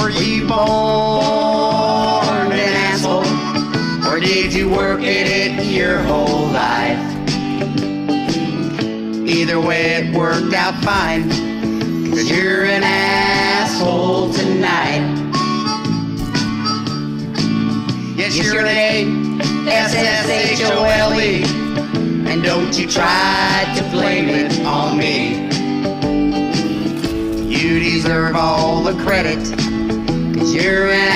Were you born an asshole? Or did you work at it your whole life? Either way, it worked out fine. Cause you're an asshole tonight. Yes, you're an A-S-S-H-O-L-E. And don't you try to blame it on me. You deserve all the credit. Cause you're an